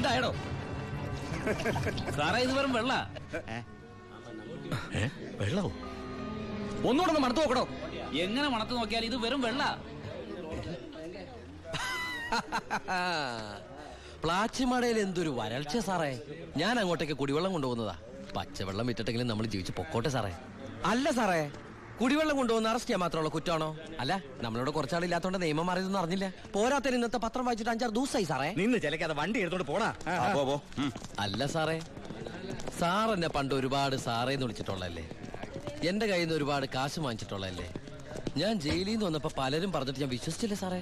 എന്തായടോ? സാറേ ഇത് വെറും വെള്ള. വെള്ളമോ ഒന്നുകൂടെ ഒന്ന് മണത്ത് നോക്കണോ എങ്ങനെ മണത്ത് നോക്കിയാൽ ഇത് വെറും വെള്ള. പ്ലാച്ചിമടയിൽ എന്തൊരു വരൾച്ച സാറേ. ഞാൻ അങ്ങോട്ടേക്ക് കുടിവെള്ളം കൊണ്ടുപോകുന്നതാ. പച്ചവെള്ളം വിറ്റിട്ടെങ്കിലും നമ്മൾ ജീവിച്ച് പൊക്കോട്ടെ സാറേ. അല്ല സാറേ കുടിവെള്ളം കൊണ്ടുപോകുന്ന അറസ്റ്റ് ചെയ്യാൻ മാത്രമുള്ള കുറ്റമാണോ? അല്ല നമ്മളോട് കുറച്ചാളില്ലാത്തോണ്ട് നിയമം മാറിയതൊന്നും അറിഞ്ഞില്ല. പോരാത്തതിന് ഇന്നത്തെ പത്രം വായിച്ചിട്ട് അഞ്ചാറ് ദിവസമായി സാറേ. നിന്ന് ചിലക്കാതെ വണ്ടി എടുത്തോണ്ട് പോടാ. അല്ല സാറേ സാർ എന്നെ പണ്ട് ഒരുപാട് സാറേ എന്ന് വിളിച്ചിട്ടുള്ളല്ലേ എന്റെ കയ്യിൽ നിന്ന് ഒരുപാട് കാശ് വാങ്ങിച്ചിട്ടുള്ളല്ലേ ഞാൻ ജയിലിൽ നിന്ന് വന്നപ്പോ പലരും പറഞ്ഞിട്ട് ഞാൻ വിശ്വസിച്ചില്ല സാറേ.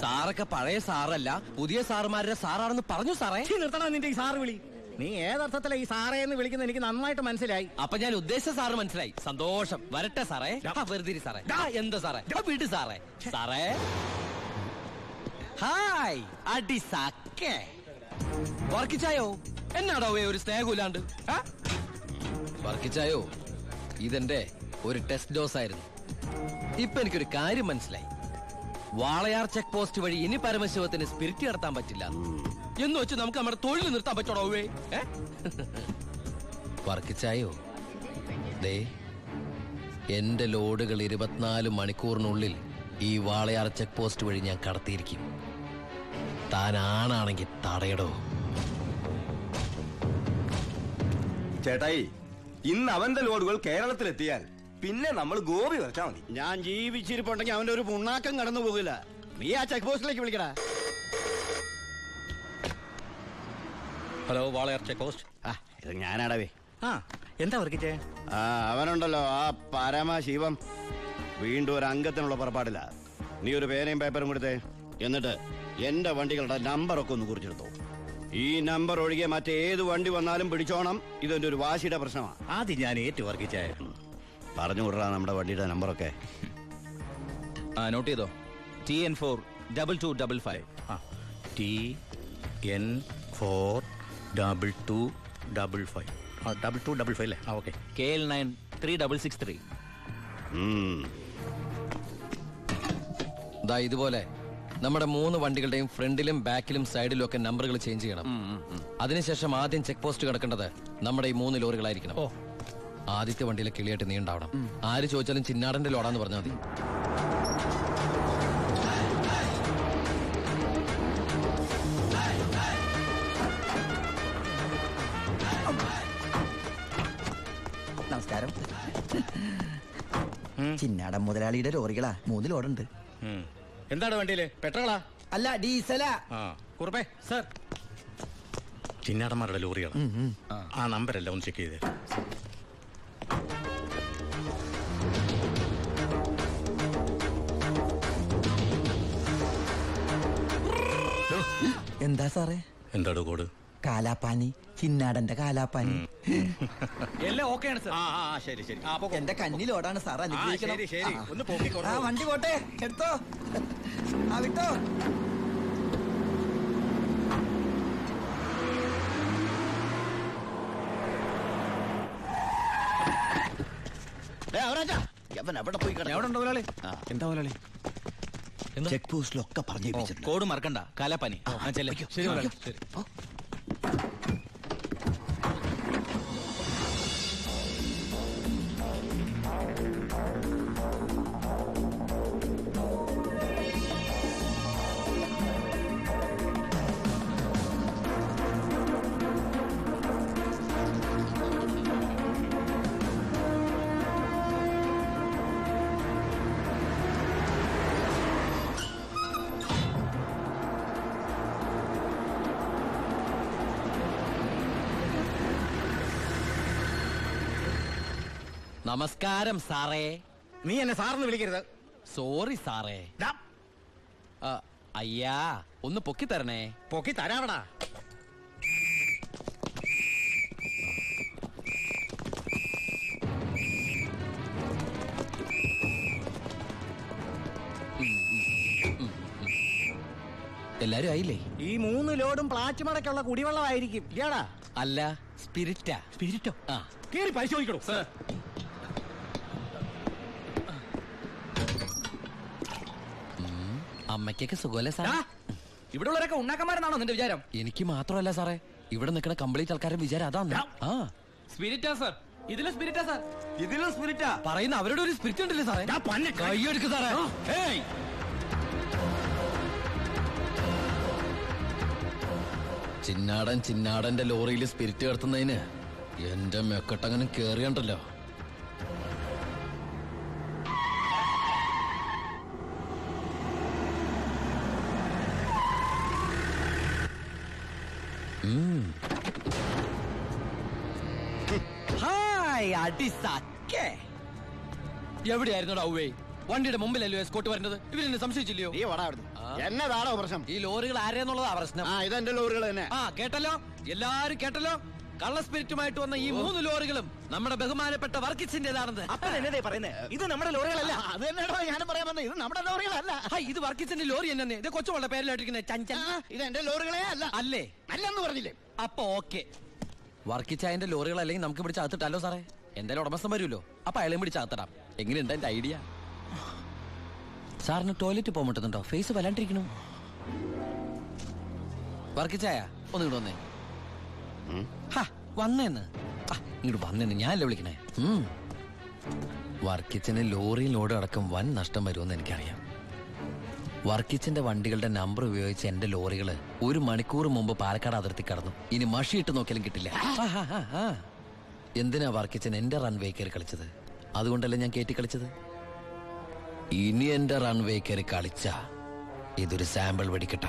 സാറൊക്കെ പഴയ സാറല്ല പുതിയ സാറുമാരുടെ സാറാണെന്ന് പറഞ്ഞു സാറേ. നിർത്തണം നിന്റെ ഈ സാറ് വിളി. നീ ഏതർത്ഥത്തില ഈ സാറേ എന്ന് വിളിക്കുന്നത് എനിക്ക് നന്നായിട്ട് മനസ്സിലായി. അപ്പൊ ഞാൻ ഉദ്ദേശിച്ച സാറ് മനസ്സിലായി. സന്തോഷം. വരട്ടെ സാറേ. വെറുതിരി വെറുതെ സാറേ. എന്താ സാറേ? വീട്ടു വിട് സാറേ. സാറേ. ഹായ്. അടി സാക്കേ. വർക്കിച്ചായോ? എന്നാടോ ഒരു സ്നേഹമില്ലാണ്ട്? വർക്കിച്ചായോ? ഇതെന്റെ ഒരു ടെസ്റ്റ് ഡോസ് ആയിരുന്നു ഇപ്പൊ എനിക്കൊരു കാര്യം മനസ്സിലായി. വാളയാർ ചെക്ക് പോസ്റ്റ് വഴി ഇനി പരമശിവത്തിന് സ്പിരിറ്റ് നടത്താൻ പറ്റില്ല. എന്ന് വെച്ച് നമുക്ക് നമ്മുടെ തൊഴിൽ നിർത്താൻ പറ്റണോവേ? വർക്കിച്ചായോ ദേ എന്റെ ലോഡുകൾ ഇരുപത്തിനാല് മണിക്കൂറിനുള്ളിൽ ഈ വാളയാർ ചെക്ക് പോസ്റ്റ് വഴി ഞാൻ കടത്തിയിരിക്കും. താൻ ആണാണെങ്കിൽ തടയടോ. ചേട്ടായി ഇന്ന് അവന്റെ ലോഡുകൾ കേരളത്തിലെത്തിയാൽ പിന്നെ നമ്മൾ ഗോപി വരച്ചാ മതി. ഞാൻ ജീവിച്ചിരിപ്പുണ്ടെങ്കിൽ അവന്റെ ഒരു പുണ്ണാക്കം കടന്നു പോകില്ല നീ ആ ചെക്ക് പോസ്റ്റിലേക്ക് വിളിക്കടാ. ഹലോ വാളയാർ ചെക്ക് പോസ്റ്റ് ആ ഇത് ഞാനാടവേ ആ എന്താ വർക്കിച്ചേ ആ അവനുണ്ടല്ലോ ആ പരമശിവം. വീണ്ടും ഒരു അംഗത്തിനുള്ള പുറപ്പാടില്ല നീ ഒരു പേനയും പേപ്പറും കൊടുത്തേ. എന്നിട്ട് എന്റെ വണ്ടികളുടെ നമ്പറൊക്കെ ഒന്ന് കുറിച്ചെടുത്തു. ഈ നമ്പർ ഒഴികെ മറ്റേത് വണ്ടി വന്നാലും പിടിച്ചോണം. ഇതെന്റെ ഒരു വാശിയുടെ പ്രശ്നമാണ് ആദ്യം ഞാൻ ഏറ്റു വർക്കിച്ചേ പറഞ്ഞു വിടറാ നമ്മുടെ വണ്ടിയുടെ നമ്പറൊക്കെ. ആ നോട്ട് ചെയ്തോ? T N four double two double five ആ. T N four double two double five ആ ഡബിൾ ടു ഡബിൾ ഫൈവ് അല്ലേ? ആ okay K L nine three double six three. ദാ ഇതുപോലെ നമ്മുടെ മൂന്ന് വണ്ടികളുടെയും ഫ്രണ്ടിലും ബാക്കിലും സൈഡിലും ഒക്കെ നമ്പറുകൾ ചേഞ്ച് ചെയ്യണം. അതിനുശേഷം ആദ്യം ചെക്ക് പോസ്റ്റ് കിടക്കേണ്ടത് നമ്മുടെ ഈ മൂന്ന് ലോറികളായിരിക്കണം. ആദ്യത്തെ വണ്ടിയിലെ കിളിയായിട്ട് നീണ്ടാവണം ആര് ചോദിച്ചാലും ചിന്നാടന്റെ ലോഡാന്ന് പറഞ്ഞാൽ മതി. ചിന്നാടൻ മുതലാളിയുടെ ലോറികളാ. മൂന്ന് ലോഡുണ്ട് എന്താണ് വണ്ടിയിൽ? പെട്രോളാ? അല്ല ഡീസലാ. ആ കുറുപ്പേ. സർ. ചിന്നാടന്മാരുടെ ലോറികളാ. ആ നമ്പരല്ല ഒന്ന് ചെക്ക് ചെയ്തേ. എന്താ സാറേ? എന്താടോ കോഡ്? കാലാപ്പാനി ചിന്നാടന്റെ കാലാപ്പാനി. എല്ലാം ഓക്കെയാണ് സർ. ആ ആ ആ, ശരി ശരി. ആ പൊക്കോ. എന്റെ കന്നി ലോഡാണ് സാർ അനുഗ്രഹിക്കണം ശരി, ശരി. ആ. ഒന്ന് പോക്കിക്കോളൂ. ആ വണ്ടി പോട്ടെ. എടുത്തോ. ആ വിട്ടോ. ഡേ, ഇവൻ എവിടെ പോയി എവിടെ ഉണ്ട് മുതലാളി? എന്താ മുതലാളി? ചെക്ക് പോസ്റ്റിലൊക്കെ പറഞ്ഞു കോഡ് മറക്കണ്ട. കാലാപ്പാനി. ആ ചെല്ലേ. ശരി മുതലാളി. ശരി. നമസ്കാരം സാറേ. നീ എന്നെ സാറിന് വിളിക്കരുത്. സോറി സാറേ. ദാ, ആ, അയ്യാ ഒന്ന് പൊക്കി തരണേ. പൊക്കി തരാവടാ. എല്ലാരും ആയില്ലേ? ഈ മൂന്ന് ലോഡും പ്ലാച്ചുമടക്കുള്ള കുടിവെള്ളമായിരിക്കും. ഇയാടാ അല്ല സ്പിരിറ്റാ. സ്പിരിറ്റോ? ആ. കേറി പരിശോധിക്കണോ? അമ്മയ്ക്കൊക്കെ സുഖമല്ലേ സാർ ഇവിടെ ഉള്ളവരൊക്കെ ഉണ്ടാക്കന്മാരെന്നാണോ നിന്റെ വിചാരം? എനിക്ക് മാത്രമല്ല സാറേ. ഇവിടെ നിൽക്കുന്ന കംപ്ലീറ്റ് ആൾക്കാരും വിചാരം അതാണ് ആ. സ്പിരിറ്റാ സാർ. ഇതിലെ സ്പിരിറ്റാ സാർ. ഇതിലും സ്പിരിറ്റാ. പറയുന്ന അവരുടെ ഒരു സ്പിരിറ്റ് ഉണ്ടല്ലേ സാറേ? കൈയെടുക്ക് സാറേ. ഏയ്. ചിന്നാടൻ ചിന്നാടന്റെ ലോറിയിൽ സ്പിരിറ്റ് കടത്തുന്നതിന് എന്റെ മെക്കട്ടങ്ങനെ കേറിയണ്ടല്ലോ. അടി സക്കേ എവിടെയായിരുന്നു ഔവേ വണ്ടിയുടെ മുമ്പിലല്ലോ എസ്കോട്ട് വരുന്നത്? ഇവരെന്നെ സംശയിച്ചില്ലയോ? നീ വടാ അവിടുന്ന്. എന്നതാണോ പ്രശ്നം? ഈ ലോറികൾ ആരെന്നുള്ളതാ പ്രശ്നം. ആ ഇതെന്റെ ലോറികൾ തന്നെ. ആ കേട്ടല്ലോ? എല്ലാരും കേട്ടല്ലോ? കള്ള സ്പിരിറ്റുമായിട്ട് വന്ന ഈ മൂന്ന് ലോറികളും നമ്മുടെ ബഹുമാനപ്പെട്ട വർക്കിച്ചിന്റേതാണെന്ന് അപ്പൻ എന്നതേ പറയുന്നത് ഇത് നമ്മുടെ ലോറികളല്ല. അത് തന്നെയാണോ ഞാൻ പറയാൻ വന്നത് ഇത് നമ്മുടെ ലോറികളല്ല. ഹൈ, ഇത് വർക്കിച്ചിന്റെ ലോറി എന്നെ ഇത് കൊച്ചുമുള്ള പേരിലായിട്ടിരിക്കുന്ന. ചഞ്ചൽ ഇത് എന്റെ ലോറികളെ അല്ല. അല്ലേ? അല്ലെന്ന് പറഞ്ഞില്ലേ? അപ്പൊ ഓക്കെ. വർക്കിച്ചായന്റെ ലോറികൾ അല്ലെങ്കിൽ നമുക്ക് പിടിച്ച് അകത്തിട്ടല്ലോ സാറേ? എന്തായാലും ഉടമസ്ഥൻ വരുമല്ലോ. അപ്പൊ അയാളെയും പിടിച്ച് അകത്തിടാം എങ്ങനെയുണ്ട് എന്റെ ഐഡിയ? സാറിന് ടോയ്ലറ്റ് പോകാൻ പറ്റുന്നുണ്ടോ? ഫേസ് വല്ലാണ്ടിരിക്കണു. വർക്കിച്ചായ ഒന്ന് ഇങ്ങോട്ട് വന്നേ. വന്നേന്ന്. ഇങ്ങോട്ട് വന്നേന്ന്. ഞാനല്ലേ വിളിക്കണേ. വർക്കിച്ചന് ലോറിയിൽ ലോഡ് അടക്കം വൻ നഷ്ടം വരുമെന്ന് എനിക്കറിയാം. വർക്കിച്ചിന്റെ വണ്ടികളുടെ നമ്പർ ഉപയോഗിച്ച് എന്റെ ലോറികൾ ഒരു മണിക്കൂർ മുമ്പ് പാലക്കാട് അതിർത്തി കടന്നു. ഇനി മഷിയിട്ട് നോക്കിയാലും കിട്ടില്ല. എന്തിനാ വർക്കിച്ചൻ എന്റെ റൺവേ കയറി കളിച്ചത്? അതുകൊണ്ടല്ലേ ഞാൻ കയറ്റി കളിച്ചത്? ഇനി എന്റെ റൺവേ കയറി കളിച്ച ഇതൊരു സാമ്പിൾ വെടിക്കട്ട.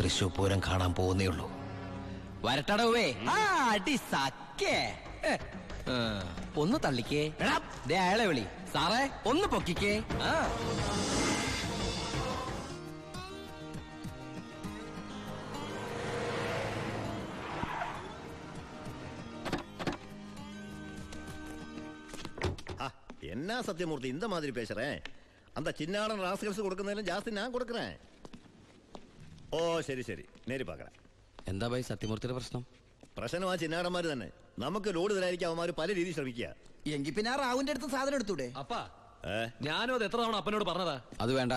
തൃശൂർ പൂരം കാണാൻ പോകുന്നേ ഉള്ളൂ. വരട്ടടവേ അടി സക്കേ ഒന്ന് തള്ളിക്കേ. ദേ അയാളെ വിളി. സാറേ ഒന്ന് പൊക്കിക്കേ. ആ. என்ன சத்தியமூர்த்தி இந்த மாதிரி பேசுகிறேன் அந்த சின்னாளன் ராஸ்கல்ஸ் கொடுக்குறதுல ஜாஸ்தி நான் கொடுக்குறேன் ഓ ശരി ശരി. നേരി പാക്കട. എന്താ ഭായി സത്യമൂർത്തിയുടെ പ്രശ്നം? പ്രശ്നം ആ ചിന്നാടന്മാർ തന്നെ. നമുക്ക് ലോഡ് തരായിരിക്കും അവന്മാർ പല രീതി ശ്രമിക്കുക. എങ്കിൽ പിന്നെ ആ റാവുന്റെ അടുത്ത് സാധനം എടുത്തൂടെ? അപ്പാ ഞാനും അത് എത്ര തവണ അപ്പനോട് പറഞ്ഞതാ? അത് വേണ്ട.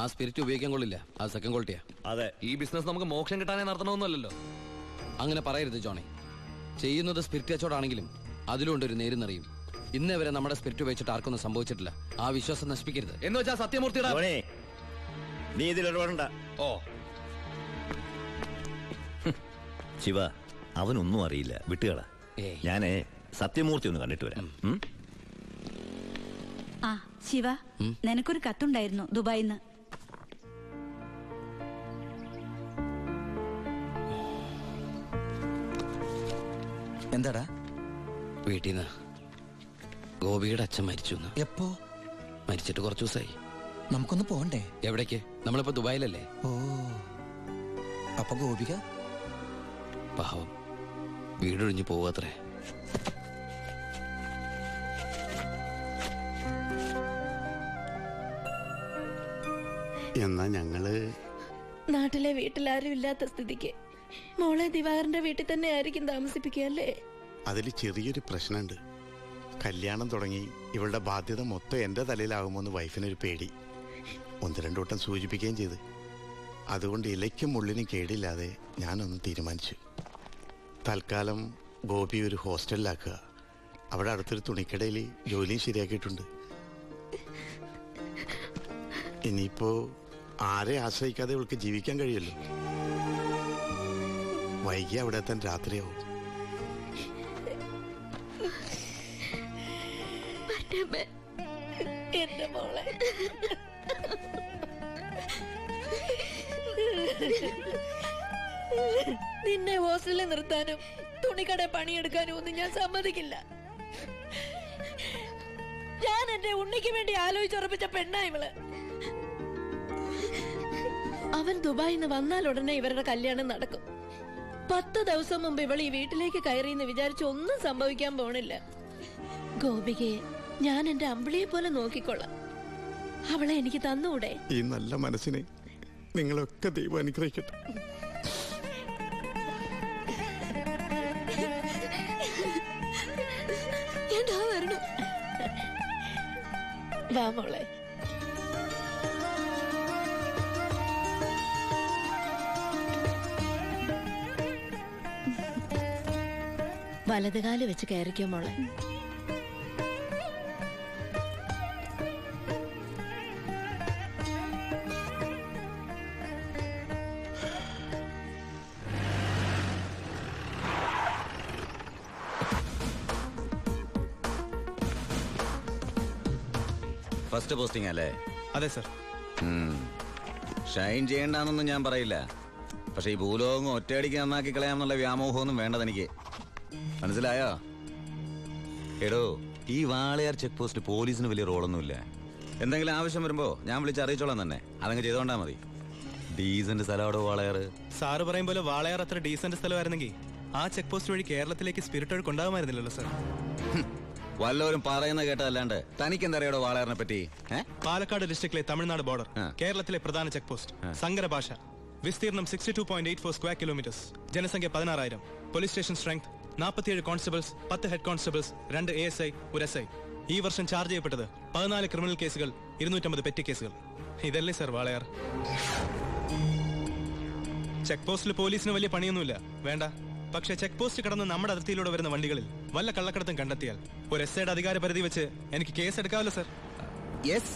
ആ സ്പിരിറ്റ് ഉപയോഗിക്കാൻ കൊള്ളില്ല. ആ സെക്കൻഡ് ക്വാളിറ്റിയാ അതെ. ഈ ബിസിനസ് നമുക്ക് മോക്ഷം കിട്ടാനേ നടത്തണമെന്നല്ലോ അങ്ങനെ പറയരുത് ജോണി. ചെയ്യുന്നത് സ്പിരിറ്റ് കച്ചവടമാണെങ്കിലും അതിലുണ്ട് ഒരു നേരുന്നറിയും ഇന്നേ വരെ നമ്മുടെ സ്പിരിറ്റ് ഉപയോഗിച്ചിട്ട് ആർക്കൊന്നും സംഭവിച്ചിട്ടില്ല. ആ വിശ്വാസം നശിപ്പിക്കരുത്. എന്ന് വെച്ചാ സത്യമൂർത്തിയുടെ ധോണി നീ ഇതിൽ ഇടപെടണ്ട ഓ. ശിവ അവനൊന്നും അറിയില്ല. വിട്ടുകള. ഏയ്. ഞാനേ സത്യമൂർത്തി ഒന്ന് കണ്ടിട്ട് വരാം. ഉം? ആ ശിവ നിനക്കൊരു കത്തുണ്ടായിരുന്നു ദുബായിന്ന്. എന്താടാ? വീട്ടിൽ നിന്ന് ഗോപിയുടെ അച്ഛൻ മരിച്ചു എപ്പോ? മരിച്ചിട്ട് കുറച്ചു ദിവസമായി നമുക്കൊന്ന് പോണ്ടേ? എവിടേക്ക്? നമ്മളിപ്പോ ദുബായിലല്ലേ? ഓ. അപ്പൊ ഗോപിക? പാവം. വീടൊഴിഞ്ഞു പോവാത്രേ. എന്നാ ഞങ്ങൾ നാട്ടിലെ വീട്ടിലാരും ഇല്ലാത്ത സ്ഥിതിക്ക് മോളെ ദിവാകരന്റെ വീട്ടിൽ തന്നെ ആയിരിക്കും താമസിപ്പിക്കുക അല്ലേ? അതിൽ ചെറിയൊരു പ്രശ്നമുണ്ട് കല്യാണം തുടങ്ങി ഇവളുടെ ബാധ്യത മൊത്തം എന്റെ തലയിലാകുമോന്ന് വൈഫിനൊരു പേടി. ഒന്ന് രണ്ടു വട്ടം സൂചിപ്പിക്കുകയും ചെയ്ത്. അതുകൊണ്ട് ഇലയ്ക്കും മുള്ളിനും കേടില്ലാതെ ഞാനൊന്ന് തീരുമാനിച്ചു. തൽക്കാലം ഗോപി ഒരു ഹോസ്റ്റലിലാക്കുക. അവിടെ അടുത്തൊരു തുണിക്കടയിൽ ജോലിയും ശരിയാക്കിയിട്ടുണ്ട്. ഇനിയിപ്പോ ആരെ ആശ്രയിക്കാതെ ഇവൾക്ക് ജീവിക്കാൻ കഴിയല്ലോ വൈകി അവിടെ എത്താൻ രാത്രിയാവും. നിന്നെ ഹോസ്റ്റലിൽ നിർത്താനും തുണിക്കട പണിയെടുക്കാനും ഒന്നും ഞാൻ സമ്മതിക്കില്ല. ഞാൻ എന്റെ ഉണ്ണിക്ക് വേണ്ടി ആലോചിച്ചുറപ്പിച്ച പെണ്ണാ ഇവൾ. അവൻ ദുബായിൽ നിന്ന് വന്നാൽ ഉടനെ ഇവരുടെ കല്യാണം നടക്കും. പത്ത് ദിവസം മുമ്പ് ഇവൾ ഈ വീട്ടിലേക്ക് കയറിയെന്ന് വിചാരിച്ച് ഒന്നും സംഭവിക്കാൻ പോണില്ല. ഗോപികയെ ഞാൻ എന്റെ അമ്പിളിയെ പോലെ നോക്കിക്കൊള്ളാം. അവളെ എനിക്ക് തന്നൂടെ. ഈ നല്ല മനസ്സിനെ നിങ്ങളൊക്കെ ദൈവം അനുഗ്രഹിക്കട്ടെ. വാ മോളെ. വലതുകാൽ വെച്ച് കയറിക്കോ മോളെ. ഫസ്റ്റ് പോസ്റ്റിംഗ് അല്ലേ? അതെ സർ. ഷൈൻ ചെയ്യണ്ടെന്നൊന്നും ഞാൻ പറയില്ല. പക്ഷെ ഈ ഭൂലോകം ഒറ്റയടിക്ക് നന്നാക്കി കളയാമെന്നുള്ള വ്യാമോഹമൊന്നും വേണ്ടത് എനിക്ക്. മനസ്സിലായോ? എടോ ഈ വാളയാർ ചെക്ക് പോസ്റ്റ് പോലീസിന് വലിയ റോളൊന്നുമില്ല. എന്തെങ്കിലും ആവശ്യം വരുമ്പോ ഞാൻ വിളിച്ച് അറിയിച്ചോളാം തന്നെ. അതങ്ങ് ചെയ്തോണ്ടാ മതി. ഡീസന്റ് സ്ഥലമാടോ വാളയാർ സാറ് പറയും പോലെ വാളയാർ അത്ര ഡീസന്റ് സ്ഥലമായിരുന്നെങ്കിൽ ആ ചെക്ക് പോസ്റ്റ് വഴി കേരളത്തിലേക്ക് സ്പിരിറ്റ് ഒഴുക്ക് ഉണ്ടാകുമായിരുന്നില്ലല്ലോ സർ. വല്ലവരും പറയുന്ന കേട്ടതല്ലാണ്ട് തനിക്ക് എന്തറിയാടോ വാളയാറിനെ പറ്റി? പാലക്കാട് ഡിസ്ട്രിക്റ്റിലെ തമിഴ്നാട് ബോർഡർ കേരളത്തിലെ പ്രധാന ചെക്ക് പോസ്റ്റ് സങ്കര ഭാഷ. വിസ്തീർണം sixty two point eight four square kilometres ജനസംഖ്യ പതിനാറായിരം. പോലീസ് സ്റ്റേഷൻ സ്ട്രെങ്ത് നാൽപ്പത്തിയേഴ് കോൺസ്റ്റബിൾസ് പത്ത് ഹെഡ് കോൺസ്റ്റബിൾസ് രണ്ട് എ എസ് ഐ ഒരു എസ് ഐ ഈ വർഷം ചാർജ് ചെയ്യപ്പെട്ടത് പതിനാല് ക്രിമിനൽ കേസുകൾ ഇരുന്നൂറ്റമ്പത് പെറ്റി കേസുകൾ ഇതല്ലേ സർ വാളയാർ? ചെക്ക് പോസ്റ്റിൽ പോലീസിന് വലിയ പണിയൊന്നുമില്ല. വേണ്ട. പക്ഷേ ചെക്ക് പോസ്റ്റ് കടന്ന് നമ്മുടെ അതിർത്തിയിലൂടെ വരുന്ന വണ്ടികളിൽ വല്ല കള്ളക്കടത്തും കണ്ടെത്തിയാൽ ഒരു എസ് ഐയുടെ അധികാര പരിധി വെച്ച് എനിക്ക് കേസ് എടുക്കാമല്ലോ sir. Yes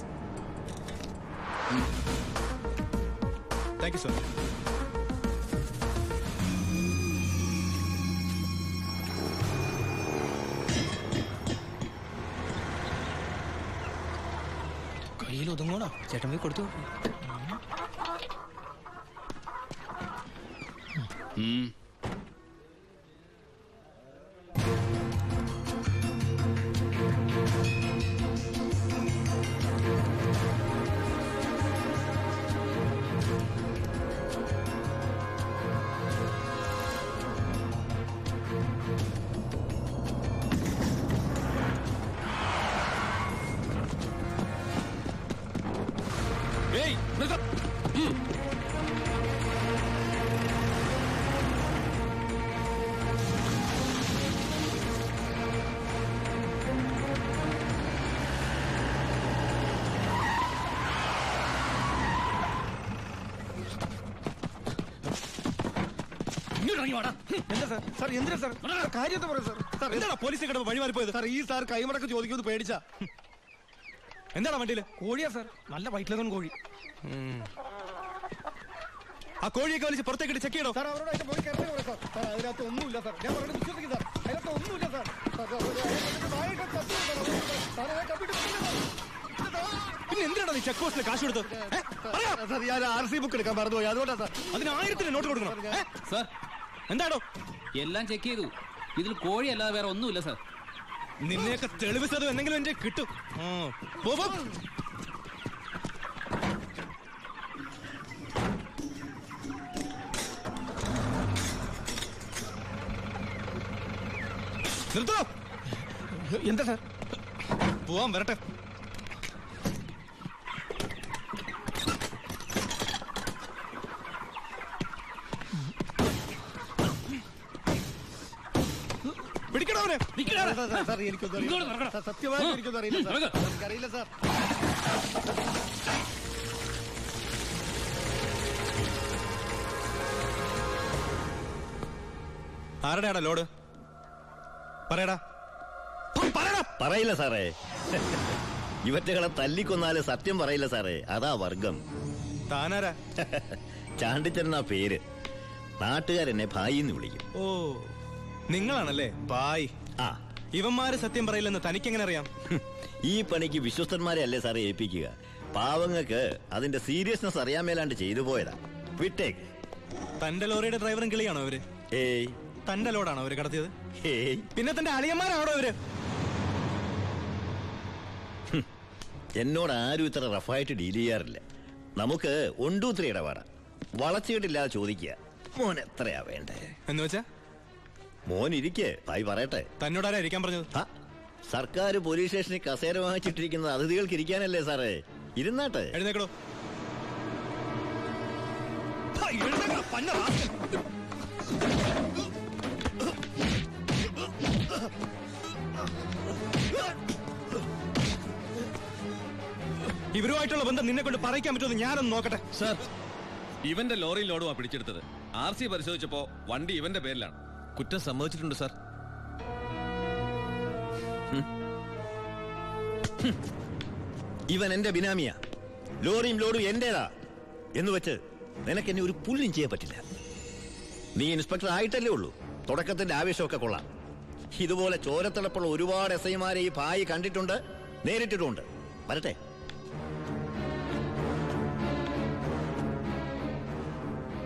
thank you sir കയ്യിൽ ഒതുങ്ങോടാ ചേട്ടൻ പോയി കൊടുത്തു. ഏയ് സാർ എന്തിനാ സാർ കാര്യത്തെ പറയും സാർ സാർ എന്താണ് പോലീസ് കിടന്ന് വഴിമാറിപ്പോയത് സാർ ഈ സാർ കൈമടക്ക് ചോദിക്കുന്നത് പേടിച്ച എന്താണ് വണ്ടിയിൽ കോഴിയാ സാർ നല്ല വൈറ്റിലൊന്നും കോഴി ആ കോഴിയൊക്കെ വലിച്ച് പുറത്തേക്ക് ചെക്ക് ചെയ്യണോ സാർ അവരോട് പോയി കയറി പറ സാർ സാർ അതിനകത്ത് ഒന്നുമില്ല സാർ ഞാൻ പറയുന്നത് വിശ്വസിക്കും സാർ അതിനകത്ത് ഒന്നുമില്ല സാർ പിന്നെ എന്തിനാണ് നീ ചെക്ക് പോസ്റ്റിൽ കാശ് കൊടുത്തത്? പറയാ. സാർ ഞാൻ ആർ സി ബുക്ക് എടുക്കാൻ മറന്നുപോയി അതുകൊണ്ടാ സാർ അതിന് ആയിരത്തിന് നോട്ട് കൊടുക്കണം സാർ എന്താണോ എല്ലാം ചെക്ക് ചെയ്തു. ഇതിൽ കോഴി അല്ലാതെ വേറെ ഒന്നുമില്ല സാർ നിന്നെയൊക്കെ തെളിവ് സതും എന്തെങ്കിലും എന്റെ കിട്ടും എന്താ? സാർ പോവാൻ വരട്ടെ. സാർ എനിക്കൊന്നും ഇങ്ങോട്ട് അറിയില്ല നടക്കണം. സാർ, സത്യമായിട്ട് എനിക്കൊന്നും അറിയില്ല സാർ. എനിക്കറിയില്ല സാർ. ആരുടെയാടാ ലോഡ്? പറയടാ. പറയടാ. പറയില്ല സാറേ. ഇവറ്റകളെ തല്ലിക്കൊന്നാൽ സത്യം പറയില്ല സാറേ. അതാ വർഗം. താനാരാ? ചാണ്ടിച്ചനാ പേര്. നാട്ടുകാരെന്നെ ഭായിന്ന് വിളിക്കും. ഓ നിങ്ങളാണല്ലേ? ബായ് ആ. ഇവന്മാര് സത്യം പറയില്ലെന്ന് തനിക്കെങ്ങനെ അറിയാം? ഈ പണിക്ക് വിശ്വസ്തന്മാരെ അല്ലേ സാറേ ഏൽപ്പിക്കുക? പാവങ്ങൾക്ക് അതിന്റെ സീരിയസ്നെസ് അറിയാൻ മേലാണ്ട് ചെയ്തു പോയതാ. വിട്ടേക്ക്. തന്റെ ലോറിയുടെ ഡ്രൈവറും കിളിയാണോ അവർ ഏയ്. തന്റെ ലോഡാണോ അവർ കടത്തിയത്? ഏയ്. പിന്നെ തന്റെ അളിയന്മാരാണോ അവർ എന്നോട് ആരും ഇത്ര റഫായിട്ട് ഡീൽ ചെയ്യാറില്ല. നമുക്ക് ഒണ്ടൂത്തിരി ഇടപാടാ. വളച്ചിട്ടില്ലാതെ ചോദിക്കുക. മോൻ എത്രയാ വേണ്ടേ? എന്ന് വെച്ചാ? മോൻ ഇരിക്കേ. ഭായി പറയട്ടെ. തന്നോടാരാ ഇരിക്കാൻ പറഞ്ഞത്? സർക്കാർ പോലീസ് സ്റ്റേഷനിൽ കസേര വാങ്ങിച്ചിട്ടിരിക്കുന്നത് അതിഥികൾക്ക് ഇരിക്കാനല്ലേ സാറേ? ഇരുന്നാട്ടെ. എഴുന്നേക്കടോ. ഇവരുമായിട്ടുള്ള ബന്ധം നിന്നെ കൊണ്ട് പറയിക്കാൻ പറ്റുമെന്ന് ഞാനൊന്ന് നോക്കട്ടെ. സാർ ഇവന്റെ ലോറി ലോഡുമാണ് പിടിച്ചെടുത്തത്. ആർ സി പരിശോധിച്ചപ്പോ വണ്ടി ഇവന്റെ പേരിലാണ്. കുറ്റം സമ്മതിച്ചിട്ടുണ്ട് സാർ. ഇവൻ എന്റെ ബിനാമിയാ. ലോറിയും ലോഡും എന്റേതാ. എന്ന് വെച്ച് നിനക്ക് എന്നെ ഒരു പുല്ലും ചെയ്യാൻ പറ്റില്ല. നീ ഇൻസ്പെക്ടർ ആയിട്ടല്ലേ ഉള്ളൂ. തുടക്കത്തിന്റെ ആവേശമൊക്കെ കൊള്ളാം. ഇതുപോലെ ചോരത്തിളപ്പുള്ള ഒരുപാട് എസ് ഐമാരെ ഈ ഭായി കണ്ടിട്ടുണ്ട് നേരിട്ടിട്ടുണ്ട്. വരട്ടെ.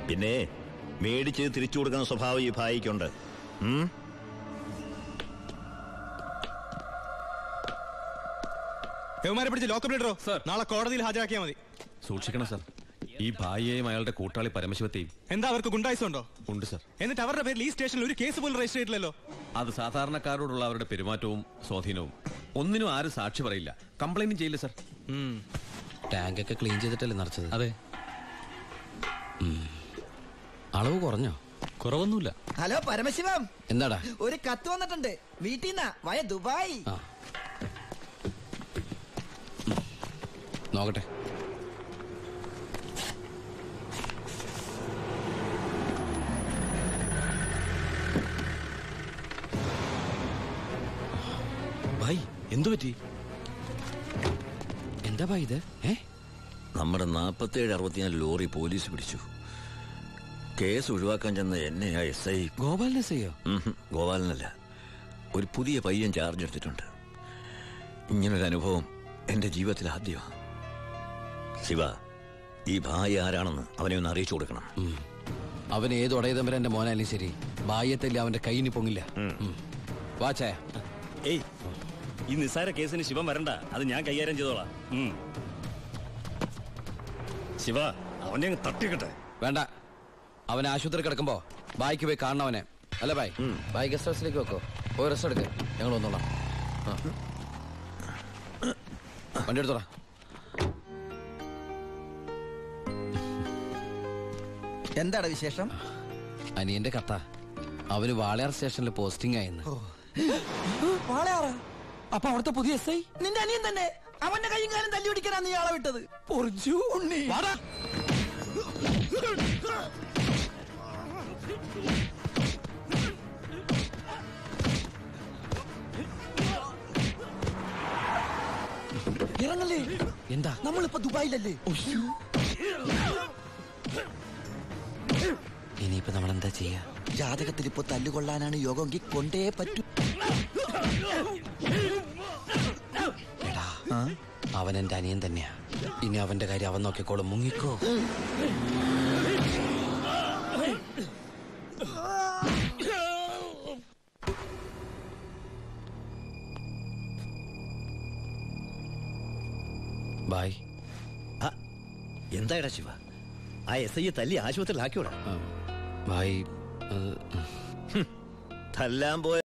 പിന്നെ മേടിച്ച് തിരിച്ചു കൊടുക്കുന്ന സ്വഭാവം ഈ ഭായിക്കുണ്ട്. ഉം? യവന്മാരെ പിടിച്ച് ലോക്കപ്പ് ഇടറോ നാളെ കോടതിയിൽ ഹാജരാക്കിയാൽ മതി. സൂക്ഷിക്കണം സാർ ഈ ഭായിയെയും അയാളുടെ കൂട്ടാളി പരമശിവത്തെയും. എന്താ അവർക്ക് ഗുണ്ടായുസുണ്ടോ? ഉണ്ട് സാർ എന്നിട്ട് അവരുടെ പേരിൽ ഈ സ്റ്റേഷനിൽ ഒരു കേസ് പോലും രജിസ്റ്റർ ചെയ്തില്ലല്ലോ അത് സാധാരണക്കാരോടുള്ള അവരുടെ പെരുമാറ്റവും സ്വാധീനവും. ഒന്നിനും ആരും സാക്ഷി പറയില്ല. കംപ്ലൈന്റും ചെയ്യില്ല സാർ ടാങ്ക് ഒക്കെ ക്ലീൻ ചെയ്തിട്ടല്ലേ നിറച്ചത് അതെ. അളവ് കുറഞ്ഞോ? കുറവൊന്നുമില്ല. ഹലോ പരമശിവം. എന്താടാ? ഒരു കത്ത് വന്നിട്ടുണ്ട്. വീട്ടിൽ നിന്നാ. വയ ദുബായ്. നോക്കട്ടെ. ഭായ് എന്തു പറ്റി? എന്താ ഭായി ഇത്? ഏ? നമ്മുടെ നാൽപ്പത്തേഴ് അറുപത്തിനാല് ലോറി പോലീസ് പിടിച്ചു. കേസ് ഒഴിവാക്കാൻ ചെന്ന എന്നെയാ എസ് ഐ ഗോപാലൻ എസ് ഐയോ? ഗോപാലനല്ല. ഒരു പുതിയ പയ്യൻ ചാർജ് എടുത്തിട്ടുണ്ട്. ഇങ്ങനൊരു അനുഭവം എന്റെ ജീവിതത്തിൽ ആദ്യമാണ് ശിവ ഈ ഭായി ആരാണെന്ന് അവനെ ഒന്ന് അറിയിച്ചു കൊടുക്കണം. അവൻ ഏത് ഉടയതമ്പര എന്റെ മോനായാലും ശരി. ബാഹ്യത്തല്ല അവന്റെ കൈയിന് പൊങ്ങില്ല. വാച്ചായ ഏയ് ഈ നിസ്സാര കേസിന് ശിവൻ വരണ്ട. അത് ഞാൻ കൈകാര്യം ചെയ്തോളാം. ശിവ അവനെ തട്ടിക്കട്ടെ. വേണ്ട. അവൻ ആശുപത്രി കിടക്കുമ്പോ ബായിക്ക് പോയി കാണണം അവനെ. അല്ല ബായ്? ബായ് ഗസ്റ്റ് ഹൗസിലേക്ക് വെക്കോ. പോയി റെസ്റ്റ് എടുക്ക്. ഞങ്ങൾ വന്നോളാം. വണ്ടി എടുത്തോളാം എന്താണ് വിശേഷം? അനിയന്റെ കഥ. അവർ വാളയാർ സ്റ്റേഷനിൽ പോസ്റ്റിംഗ് ആയെന്ന് വാളയാറ്? അപ്പൊ അവിടുത്തെ പുതിയ എസ് ഐ നിന്റെ അനിയൻ തന്നെ. അവന്റെ കൈയും കാലം തല്ലി പിടിക്കാനാണ് നീ ആളെ വിട്ടത്. പൊറിച്ചു ഉണ്ണി. എന്താ? നമ്മളിപ്പോ ദുബായിലല്ലേ? ഇനിയിപ്പോ നമ്മൾ എന്താ ചെയ്യാ? ജാതകത്തിൽ ഇപ്പൊ തല്ലുകൊള്ളാനാണ് യോഗമെങ്കിൽ കൊണ്ടേ പറ്റൂ. എടാ അവൻ എന്റെ അനിയൻ തന്നെയാ. ഇനി അവന്റെ കാര്യം അവൻ നോക്കിക്കോളും. മുങ്ങിക്കോ. എന്തായടാ ശിവ ആ എസ് ഐയെ തല്ലി ആശുപത്രിയിലാക്കിയോടാ ബായ് തല്ലാൻ പോയ